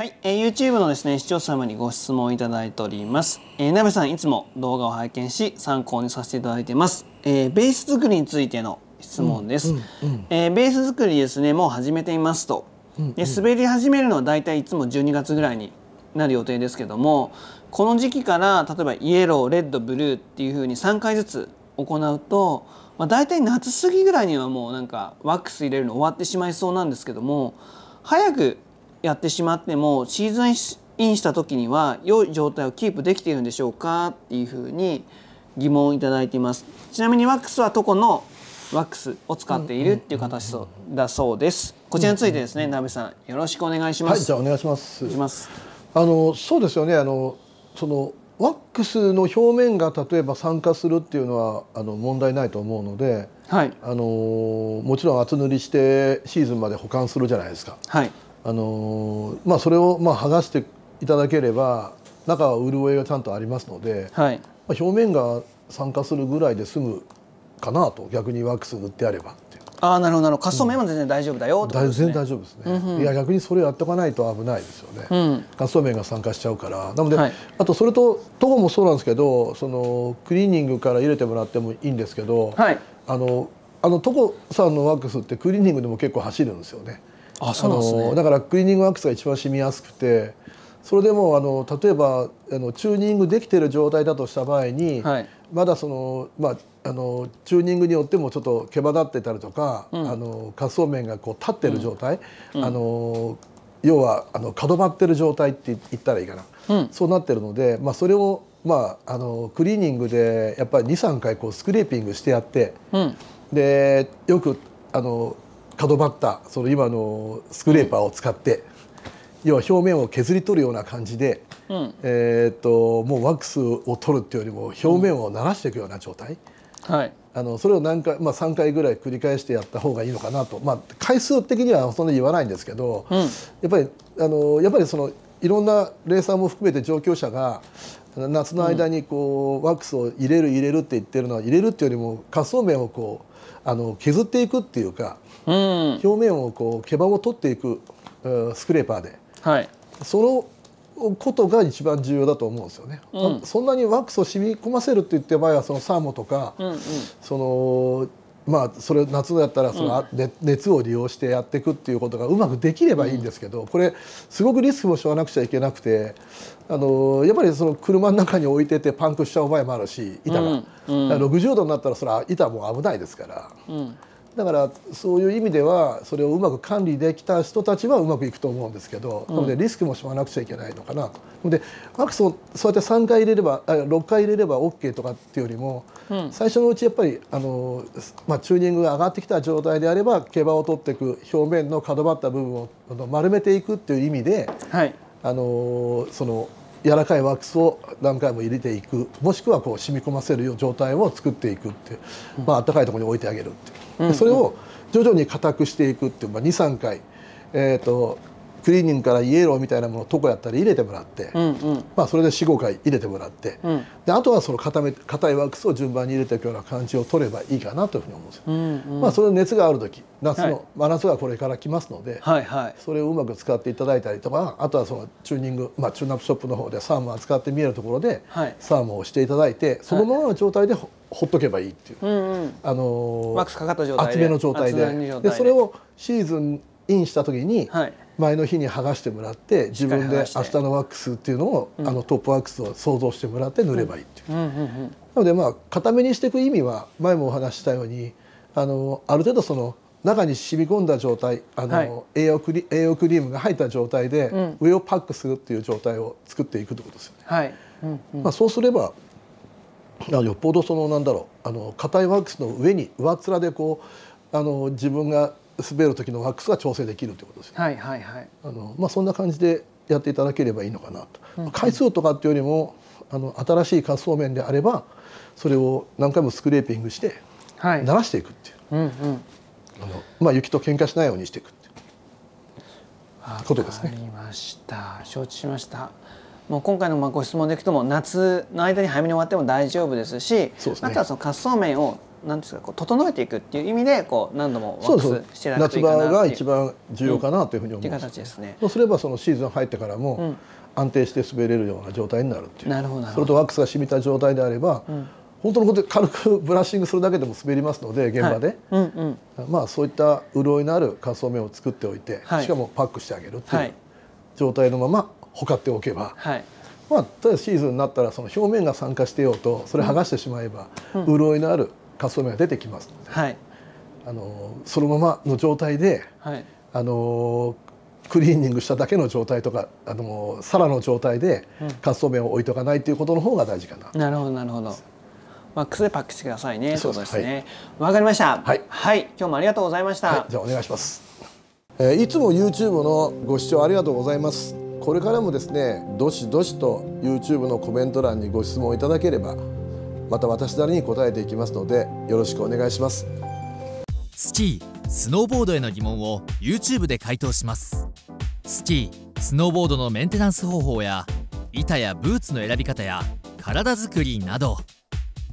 はい、えー、YouTube のですね視聴者様にご質問いただいております。えー、なべさんいつも動画を拝見し参考にさせていただいています。えー、ベース作りについての質問です。うんうんうん、えー、ベース作りですねもう始めていますと。うんうん、で滑り始めるのはだいたいいつも12月ぐらいになる予定ですけどもこの時期から例えばイエローレッドブルーっていうふうに3回ずつ行うと、まあ、大体夏過ぎぐらいにはもうなんかワックス入れるの終わってしまいそうなんですけども早くやってしまってもシーズンインした時には良い状態をキープできているんでしょうかっていうふうに疑問をいただいています。ちなみにワックスはトコのワックスを使っているっていう形だそうです。こちらについてですね、なべさんよろしくお願いします、はい、じゃあお願いします。します。あのそうですよね。あのそのワックスの表面が例えば酸化するっていうのはあの問題ないと思うので、はい、あのもちろん厚塗りしてシーズンまで保管するじゃないですか。はいあのまあ、それをまあ剥がしていただければ中は潤いがちゃんとありますので、はい、まあ、表面が酸化するぐらいで済むかなと逆にワックス塗ってあればああなるほどなるほど。滑走面は全然大丈夫だよ、うん、全然大丈夫ですね、うんうん、いや逆にそれやっておかないと危ないですよね、うん、滑走面が酸化しちゃうから。なので、はい、あとそれとトゴもそうなんですけどそのクリーニングから入れてもらってもいいんですけど、はい、あのあのトコさんのワックスってクリーニングでも結構走るんですよねあそうなんですね。だからクリーニングワックスが一番染みやすくてそれでもあの例えばあのチューニングできてる状態だとした場合に、はい、まだそのまああのチューニングによってもちょっと毛羽立ってたりとか、うん、あの滑走面がこう立ってる状態、うん、あの要はあの角張ってる状態って言ったらいいかな、うん、そうなってるので、まあ、それを、まあ、あのクリーニングでやっぱり23回こうスクレーピングしてやって、でよくあの角張ったその今のスクレーパーを使って、要は表面を削り取るような感じで、うん、えー、っともうワックスを取るっていうよりも表面を慣らしていくような状態、うん、はい、あのそれを何回、まあ、3回ぐらい繰り返してやった方がいいのかなと、まあ、回数的にはそんなに言わないんですけど、うん、やっぱりあのやっぱりそのいろんなレーサーも含めて上級者が夏の間にこう、ワックスを入れる入れるって言ってるのは入れるっていうよりも滑走面をこうあの削っていくっていうか、うん、表面をこう毛羽を取っていくスクレーパーで、はい、そのことが一番重要だと思うんですよね、うん、そんなにワックスを染み込ませるって言って場合はそのサーモとか、うんうん、そのまあそれ夏だったらその、うん、熱を利用してやっていくっていうことがうまくできればいいんですけど、これすごくリスクもしょわなくちゃいけなくてあのやっぱりその車の中に置いててパンクしちゃう場合もあるし板が、うん。うん、60度になったらそれは板も危ないですから。うんだからそういう意味ではそれをうまく管理できた人たちはうまくいくと思うんですけど、なのでリスクもしまなくちゃいけないのか。なと。でアクスをそうやって3回入れればあ6回入れれば OK とかっていうよりも、うん、最初のうちやっぱりあの、まあ、チューニングが上がってきた状態であれば毛羽を取っていく表面の角張った部分を丸めていくっていう意味で、はい、あのその柔らかいワックスを何回も入れていくもしくはこう染み込ませる状態を作っていくってまあ暖かいところに置いてあげるっていう。それを徐々に硬くしていくっていう、まあ、23回、えーと、クリーニングからイエローみたいなものをとこやったら入れてもらって、うんうん、まあ、それで45回入れてもらって、うん、であとはその硬め硬いワックスを順番に入れていくような感じを取ればいいかなというふうに思うんですよ。うんうん、まあ、それ熱がある時夏の、はい、真夏がこれから来ますので、はいはい、それをうまく使っていただいたりとかあとはそのチューニング、まあ、チューナップショップの方でサーモン扱って見えるところで、はい、サーモンをしていただいてそのままの状態でほっとけばいいっていう、うんうん、あのマックスかかった状態で。厚めの状態で。でそれをシーズンインした時に、はい、前の日に剥がしてもらって自分で明日のワックスっていうのを、うん、あのトップワックスを想像してもらって塗ればいいっていう。なのでまあ固めにしていく意味は前もお話ししたようにあのある程度その中に染み込んだ状態あの、はい、栄養クリ栄養クリームが入った状態で、うん、上をパックするっていう状態を作っていくってことですよね。はい。うんうん、まあ、そうすればよっぽどそのなんだろうあの硬いワックスの上に上っ面でこうあの自分が滑る時のワックスが調整できるということですね。はいはいはい。あのまあそんな感じでやっていただければいいのかなと。うん、回数とかっていうよりもあの新しい滑走面であればそれを何回もスクレーピングして慣らしていくっていう。うんうん、あのまあ雪と喧嘩しないようにしていくっていうことですね。わました。承知しました。もう今回のまあご質問でいくとも夏の間に早めに終わっても大丈夫ですし、ね、あとはその滑走面をなんですかこう整えていくっていう意味でこう何度もワックスしていただくといいかな夏場が一番重要かなというふうに思います、うん、形ですね。そうすればそのシーズン入ってからも安定して滑れるような状態になるっていう、なるほどそれとワックスが染みた状態であれば、うん、本当のこと軽くブラッシングするだけでも滑りますので現場で、はいうんうん、まあそういった潤いのある滑走面を作っておいて、はい、しかもパックしてあげるっていう状態のままほかっておけば、はい、まあ、とりあえずシーズンになったらその表面が酸化してようとそれ剥がしてしまえば、うん、潤いのある滑走面が出てきますので、はい、あのそのままの状態で、はい、あのクリーニングしただけの状態とかあのさらの状態で滑走面を置いとかないということの方が大事かな、うん、なるほどなるほど。マックスでパックしてくださいね。そうですね。わ、はい、かりました。はい、はい、今日もありがとうございました。はい、じゃあお願いします。えー、いつも YouTube のご視聴ありがとうございます。これからもですねどしどしと YouTube のコメント欄にご質問いただければまた私なりに答えていきますのでよろしくお願いします。スキースノーボードへの疑問を YouTube で回答します。スキースノーボードのメンテナンス方法や板やブーツの選び方や体作りなど。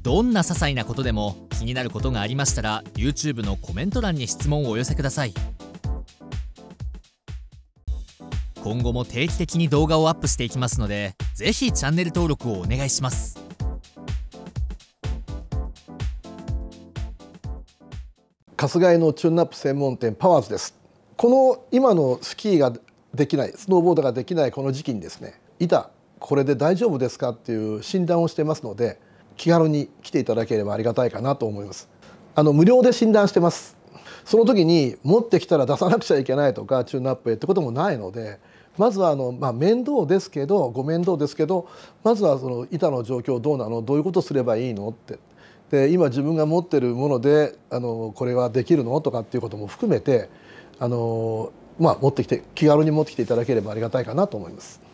どんな些細なことでも気になることがありましたら YouTube のコメント欄に質問をお寄せください。今後も定期的に動画をアップしていきますのでぜひチャンネル登録をお願いします。春日井のチューンナップ専門店パワーズです。この今のスキーができないスノーボードができないこの時期にですね板これで大丈夫ですか？っていう診断をしてますので気軽に来ていただければありがたいかなと思います。あの無料で診断してます。その時に持ってきたら出さなくちゃいけないとかチューンアップへってこともないのでまずはあの、まあ、面倒ですけどご面倒ですけどまずはその板の状況どうなの？どういうことすればいいの？ってで今自分が持ってるものであのこれはできるの？とかっていうことも含めてあの、まあ、持ってきて気軽に持ってきていただければありがたいかなと思います。